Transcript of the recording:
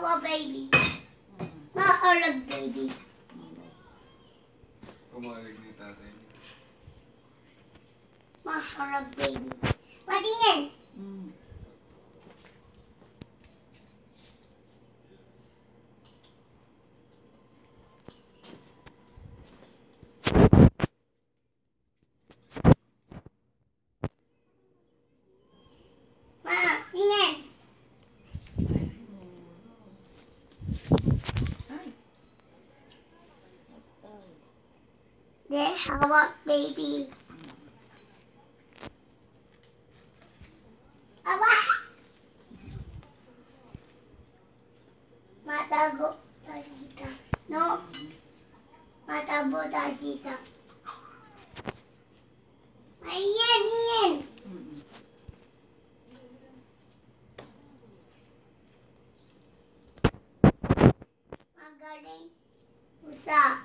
baby. Maharap baby. Pumalig ni tatay. Maharap baby. Matingin. Mm. Ay. how hawak baby. Aba! Matago tagita. No. Matabo tagita. Magaling. Usa.